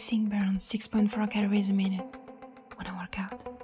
kissing burns 6.4 calories a minute when I work out.